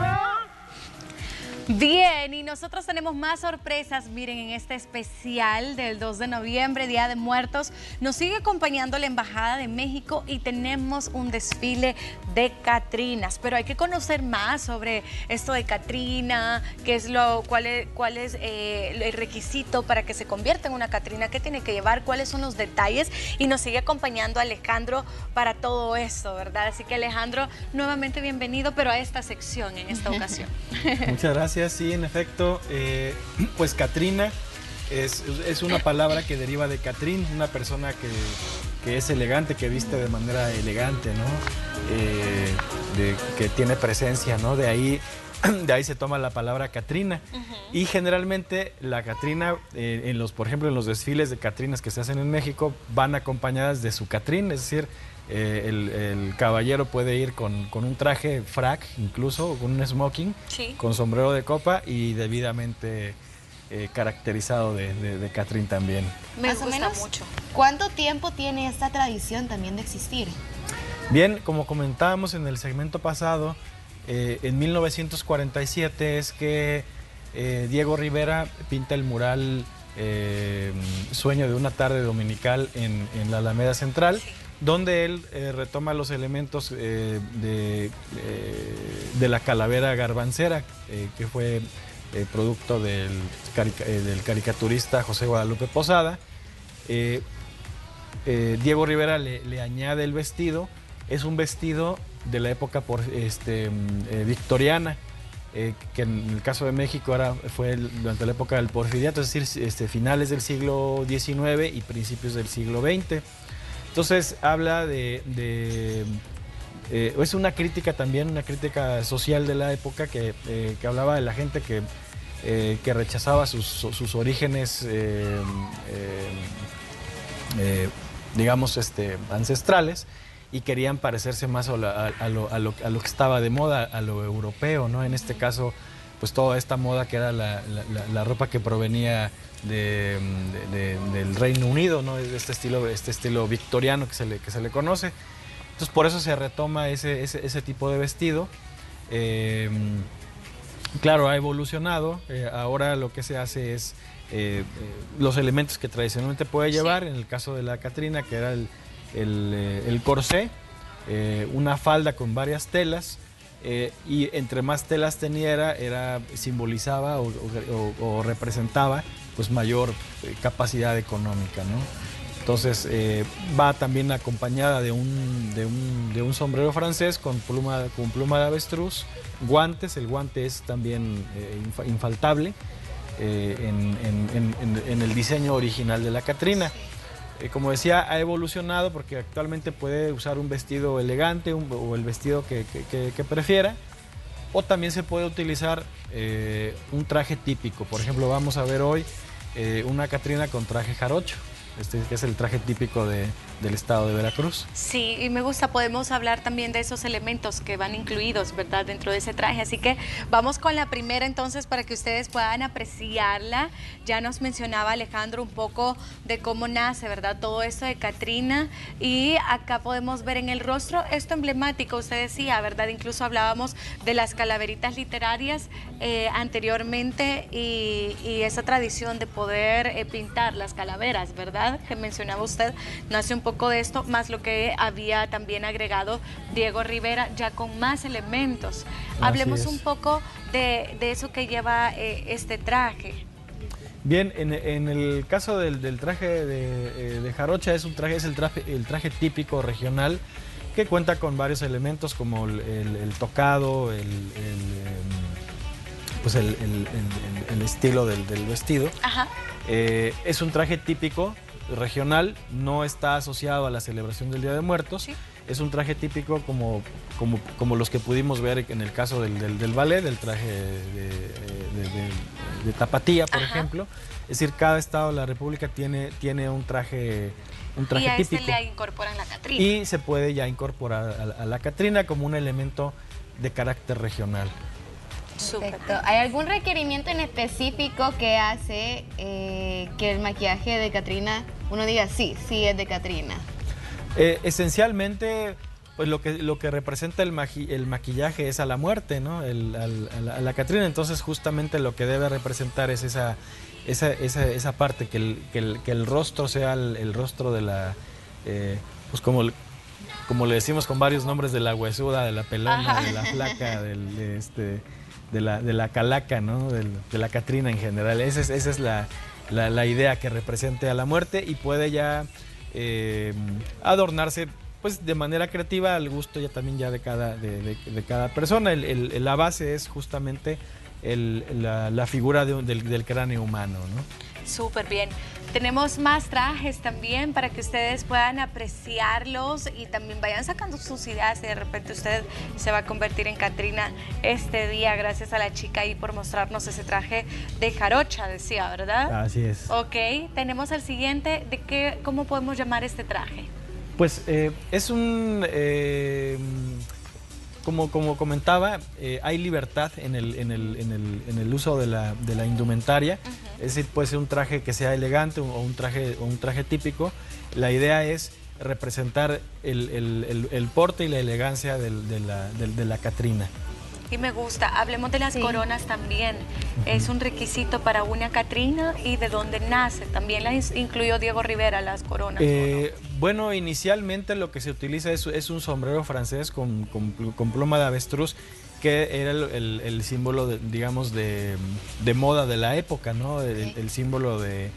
Well, Bien, y nosotros tenemos más sorpresas, miren, en este especial del 2 de noviembre, Día de Muertos. Nos sigue acompañando la Embajada de México y tenemos un desfile de Catrinas, pero hay que conocer más sobre esto de Catrina, qué es lo, cuál es, cuál es eh, el requisito para que se convierta en una Catrina, qué tiene que llevar, cuáles son los detalles, y nos sigue acompañando Alejandro para todo esto, ¿verdad? Así que Alejandro, nuevamente bienvenido, pero a esta sección en esta ocasión. Muchas gracias sí, en efecto, eh, pues Catrina es, una palabra que deriva de Catrín, una persona que, es elegante, que viste de manera elegante, ¿no? Eh, que tiene presencia, ¿no? De ahí, de ahí se toma la palabra Catrina. Y generalmente la Catrina, eh, en los, por ejemplo, en los desfiles de Catrinas que se hacen en México, van acompañadas de su Catrín, es decir, eh, el, caballero puede ir con, un traje frac, incluso con un smoking, con sombrero de copa y debidamente eh, caracterizado de, de, Catrín también. Me Más gusta o menos, mucho. ¿Cuánto tiempo tiene esta tradición también de existir? Bien, como comentábamos en el segmento pasado, eh, en 1947 es que Diego Rivera pinta el mural Sueño de una tarde dominical en, la Alameda Central donde él eh, retoma los elementos eh, de, eh, de, la calavera garbancera, que fue producto del, del, caricaturista José Guadalupe Posada. Diego Rivera le, añade el vestido, es un vestido de la época por, este, victoriana. que en el caso de México fue durante la época del porfiriato, es decir, este, finales del siglo XIX y principios del siglo XX. Entonces habla de... Eh, es una crítica también, una crítica social de la época que, eh, hablaba de la gente que, eh, que rechazaba sus, orígenes, digamos, este, ancestrales y querían parecerse más a, lo, que estaba de moda, a lo europeo, ¿no? En este caso, pues toda esta moda que era la, ropa que provenía del Reino Unido, ¿no? este estilo, este estilo victoriano que se le, que se le conoce. Entonces por eso se retoma ese, ese, tipo de vestido. Em, claro, ha evolucionado. Eh, ahora lo que se hace es eh, eh, los elementos que tradicionalmente puede llevar, en el caso de la Catrina, que era el, el corsé, una falda con varias telas, y entre más telas tenía era, simbolizaba o representaba pues mayor eh, capacidad económica, ¿no? Entonces eh, va también acompañada de un, de un, de un, sombrero francés con pluma, con pluma de avestruz, guantes, el guante es también eh, infaltable en, en, el diseño original de la Catrina. Como decía, ha evolucionado porque actualmente puede usar un vestido elegante o el vestido que, que, que prefiera o también se puede utilizar un traje típico. Por ejemplo, vamos a ver hoy eh, una Catrina con traje jarocho. Este es el traje típico de, del estado de Veracruz. Sí, y me gusta, podemos hablar también de esos elementos que van incluidos, ¿verdad?, dentro de ese traje. Así que vamos con la primera entonces para que ustedes puedan apreciarla. Ya nos mencionaba Alejandro un poco de cómo nace, ¿verdad?, todo esto de Catrina. Y acá podemos ver en el rostro esto emblemático, usted decía, ¿verdad? Incluso hablábamos de las calaveritas literarias eh, anteriormente y, esa tradición de poder eh, pintar las calaveras, ¿verdad?, que mencionaba usted, nace un poco de esto, más lo que había también agregado Diego Rivera, ya con más elementos. Hablemos un poco de, eso que lleva eh, este traje. Bien, en, el caso del, traje de, eh, Jarocha es un traje, es el traje, el traje típico regional que cuenta con varios elementos como el, tocado, el, em, pues el, estilo del, vestido. Eh, es un traje típico regional, no está asociado a la celebración del Día de Muertos. Es un traje típico como, como, como, los que pudimos ver en el caso del, del, ballet, del traje de, tapatía, por ejemplo. Es decir, cada estado de la República tiene, tiene un traje, un traje y a típico. le incorporan la Catrina. Y se puede ya incorporar a, la Catrina como un elemento de carácter regional. ¿Hay algún requerimiento en específico que hace eh, que el maquillaje de Catrina uno diga sí, sí es de Catrina? Eh, esencialmente, pues lo que, lo que representa el, el maquillaje es a la muerte, ¿no? El, a, la, Catrina. Entonces justamente lo que debe representar es esa, esa, esa, esa parte, que el, que el, que el rostro sea el, rostro de la, eh, pues como, como le decimos con varios nombres, de la huesuda, de la pelona, de la flaca, del, de, este, de, la, de la calaca, ¿no? de la Catrina en general. Esa es, esa es la, la, idea que represente a la muerte y puede ya eh, adornarse pues de manera creativa al gusto ya también ya de cada, de, cada persona. El, la base es justamente la, figura del, cráneo humano. ¿no? Súper bien. Tenemos más trajes también para que ustedes puedan apreciarlos y también vayan sacando sus ideas y de repente usted se va a convertir en Catrina este día gracias a la chica ahí por mostrarnos ese traje de jarocha, decía, ¿verdad? Así es. Ok, tenemos el siguiente, ¿de qué, cómo podemos llamar este traje? Pues eh, es un... Eh, como, como comentaba, eh, hay libertad en el, en el, en el, en el uso de la, de la indumentaria. Es decir, puede ser un traje que sea elegante o un traje, o un traje típico. La idea es representar el, el, el porte y la elegancia de, la, de la Catrina. Y me gusta. Hablemos de las coronas también. Es un requisito para una Catrina y de dónde nace. También la incluyó Diego Rivera, las coronas. Eh, bueno, inicialmente lo que se utiliza es, es un sombrero francés con, con, pluma de avestruz que era el, el, símbolo, de, digamos, de, de, moda de la época, ¿no? El, símbolo de,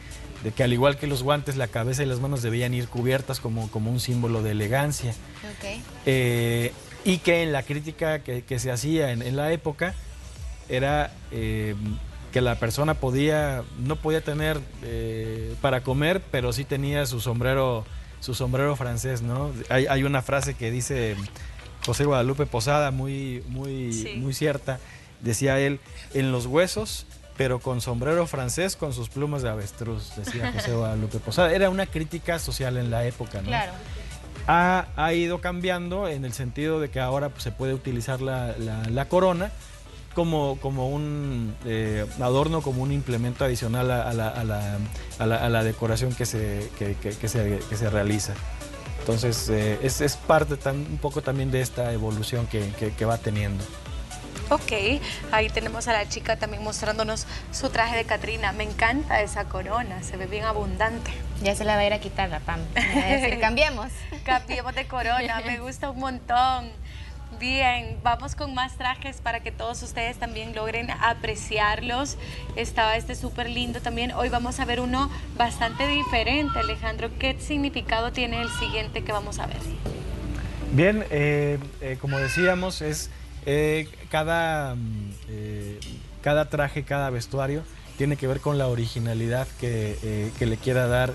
de, que al igual que los guantes, la cabeza y las manos debían ir cubiertas como, como un símbolo de elegancia. Okay. Eh, y que en la crítica que, se hacía en, la época era eh, que la persona podía, no podía tener eh, para comer, pero sí tenía su sombrero, su sombrero francés, ¿no? Hay, una frase que dice José Guadalupe Posada, muy, muy, muy cierta, decía él, en los huesos pero con sombrero francés con sus plumas de avestruz, decía José Guadalupe Posada. Era una crítica social en la época, ¿no? Claro ha, ido cambiando en el sentido de que ahora pues, se puede utilizar la, corona como, como un eh, adorno, como un implemento adicional a, la, decoración que se, que, se, realiza. Entonces eh, es, es, parte un poco también de esta evolución que va teniendo. Ok, ahí tenemos a la chica también mostrándonos su traje de Catrina. Me encanta esa corona, se ve bien abundante. Ya se la va a ir a quitar la Pam. decir, cambiemos. Cambiemos de corona, me gusta un montón. Bien, vamos con más trajes para que todos ustedes también logren apreciarlos. Estaba este súper lindo también. Hoy vamos a ver uno bastante diferente. Alejandro, ¿qué significado tiene el siguiente que vamos a ver? Bien, eh, eh, como decíamos, es eh, cada, mm, cada traje, cada vestuario tiene que ver con la originalidad que, eh, le quiera dar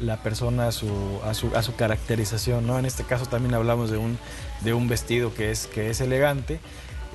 la persona a su, a su, a, su, caracterización. ¿no? En este caso también hablamos de un, de un vestido que es, que es elegante,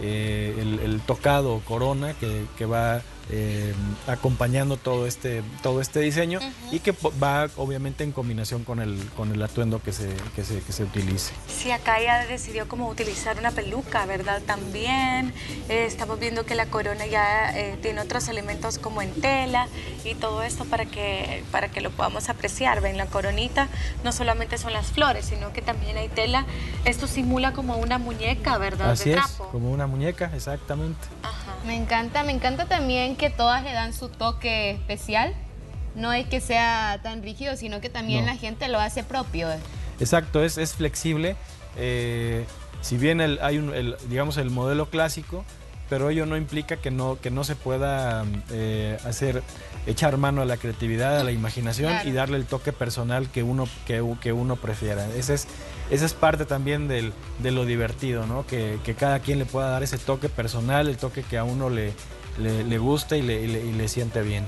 el, tocado corona que, que va eh, acompañando todo este, todo este diseño y que va obviamente en combinación con el, con el atuendo que se, que se, que se utilice. Sí, acá ya decidió como utilizar una peluca, ¿verdad? También eh, estamos viendo que la corona ya eh, tiene otros elementos como en tela y todo esto para que, para que lo podamos apreciar. Ven, la coronita no solamente son las flores, sino que también hay tela. Esto simula como una muñeca, ¿verdad? Así es, como una muñeca, exactamente. Me encanta, me encanta también que todas le dan su toque especial. No es que sea tan rígido, sino que también la gente lo hace propio. Exacto, es, es flexible. Eh, si bien hay un, digamos el modelo clásico, pero ello no implica que no, que no se pueda eh, hacer, echar mano a la creatividad, a la imaginación y darle el toque personal que uno, que, que uno prefiera. Ese es, esa es parte también del, de lo divertido, ¿no? Que, que, cada quien le pueda dar ese toque personal, el toque que a uno le, le, gusta y le, y le, siente bien.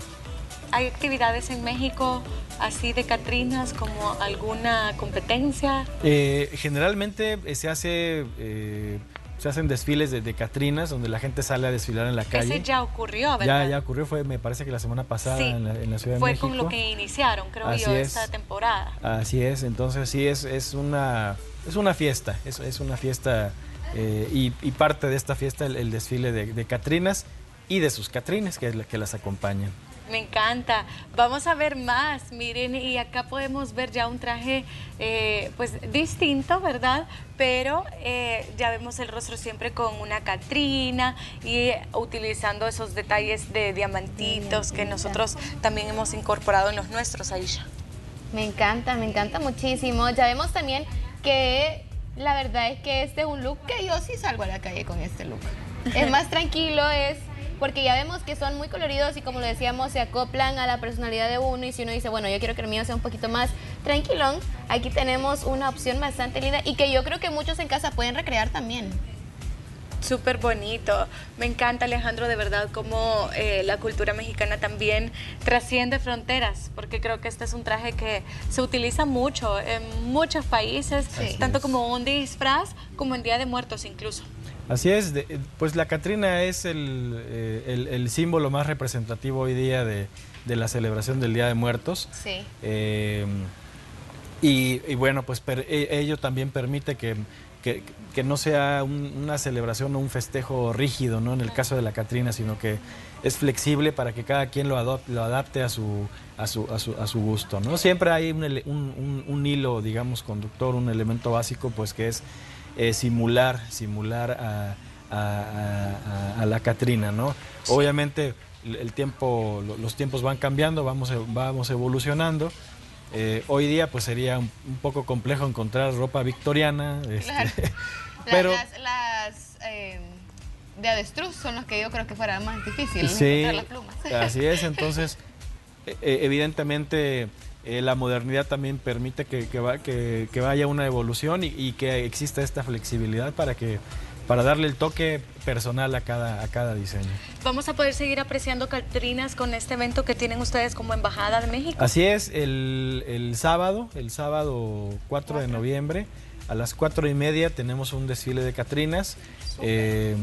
¿Hay actividades en México así de Catrinas como alguna competencia? Eh, generalmente eh, se hace... Eh, se hacen desfiles de, Catrinas donde la gente sale a desfilar en la calle. Ese ya ocurrió, ¿verdad? Ya, ya ocurrió, fue me parece que la semana pasada en, la, Ciudad de México. Fue con lo que iniciaron, creo yo, esta temporada. Así es, entonces sí, es, es, una, es una fiesta, es, es una fiesta y, parte de esta fiesta el, desfile de, de Catrinas y de sus Catrines que, que las acompañan. Me encanta. Vamos a ver más, miren, y acá podemos ver ya un traje eh, pues distinto, ¿verdad? Pero eh, ya vemos el rostro siempre con una Catrina y utilizando esos detalles de diamantitos que nosotros también hemos incorporado en los nuestros, Aisha. Me encanta, me encanta muchísimo. Ya vemos también que la verdad es que este es un look que yo sí salgo a la calle con este look. Es más tranquilo, es porque ya vemos que son muy coloridos y como lo decíamos, se acoplan a la personalidad de uno y si uno dice, bueno, yo quiero que el mío sea un poquito más tranquilón, aquí tenemos una opción bastante linda y que yo creo que muchos en casa pueden recrear también. Súper bonito. Me encanta, Alejandro, de verdad, cómo eh, la cultura mexicana también trasciende fronteras, porque creo que este es un traje que se utiliza mucho en muchos países, tanto como un disfraz como en Día de Muertos incluso. Así es, pues la Catrina es el, eh, símbolo más representativo hoy día de, la celebración del Día de Muertos. Sí. Eh, y, bueno, pues e, ello también permite que que, no sea una celebración o un festejo rígido, ¿no? En el caso de la Catrina, sino que es flexible para que cada quien lo, adapte a su, a su, a su, gusto, ¿no? Siempre hay un, hilo, digamos, conductor, un elemento básico, pues que es eh, simular, simular a, la Catrina, ¿no? Obviamente el tiempo, los tiempos van cambiando, vamos, vamos evolucionando. Eh, hoy día pues sería un, poco complejo encontrar ropa victoriana. Este, pero las, eh, de avestruz son los que yo creo que fuera más difícil encontrar las plumas. Así es, entonces e, e, evidentemente eh, la modernidad también permite que, que, vaya una evolución y, que exista esta flexibilidad para que para darle el toque personal a cada, a cada diseño. ¿Vamos a poder seguir apreciando Catrinas con este evento que tienen ustedes como Embajada de México? Así es, el, sábado, el sábado 4 de noviembre, a las 4 y media tenemos un desfile de Catrinas. Eh,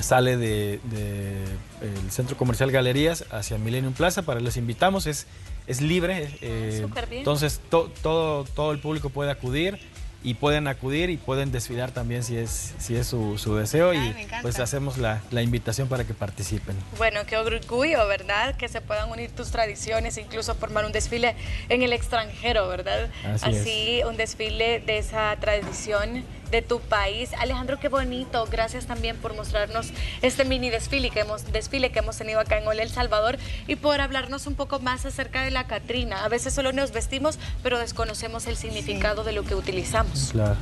sale del de, el Centro Comercial Galerías hacia Millennium Plaza, para les invitamos, es, es libre, eh, entonces todo, todo el público puede acudir y pueden acudir y pueden desfilar también si es, si es su, su deseo y pues hacemos la, la, invitación para que participen. Bueno, qué orgullo, ¿verdad? Que se puedan unir tus tradiciones, incluso formar un desfile en el extranjero, ¿verdad? Así, un desfile de esa tradición de tu país. Alejandro, qué bonito. Gracias también por mostrarnos este mini desfile que hemos, desfile que hemos tenido acá en Ole El Salvador y por hablarnos un poco más acerca de la Catrina. A veces solo nos vestimos, pero desconocemos el significado de lo que utilizamos. Claro.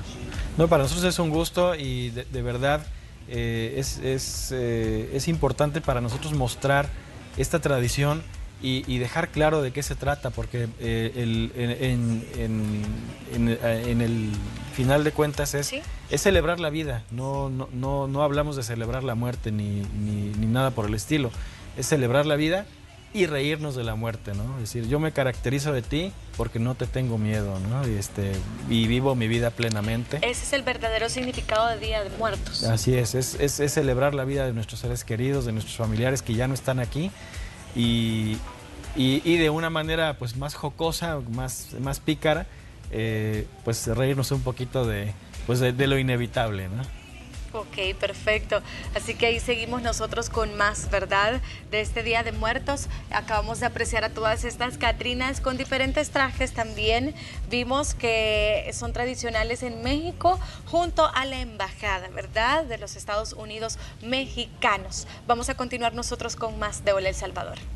No, para nosotros es un gusto y de, verdad eh, es, es, eh, es importante para nosotros mostrar esta tradición y, dejar claro de qué se trata, porque eh, en, el final de cuentas es, es celebrar la vida, no, no, no, no, hablamos de celebrar la muerte ni, ni, nada por el estilo, es celebrar la vida y reírnos de la muerte, ¿no? Es decir, yo me caracterizo de ti porque no te tengo miedo, ¿no? Y, este, y vivo mi vida plenamente. Ese es el verdadero significado de Día de Muertos. Así es, es, es, es celebrar la vida de nuestros seres queridos, de nuestros familiares que ya no están aquí y, y, de una manera pues más jocosa, más, más pícara, eh, pues reírnos un poquito de, pues de, lo inevitable, ¿no? Ok, perfecto. Así que ahí seguimos nosotros con más, ¿verdad? De este Día de Muertos. Acabamos de apreciar a todas estas Catrinas con diferentes trajes también. Vimos que son tradicionales en México junto a la Embajada, ¿verdad? De los Estados Unidos mexicanos. Vamos a continuar nosotros con más de Hola El Salvador.